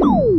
Woo!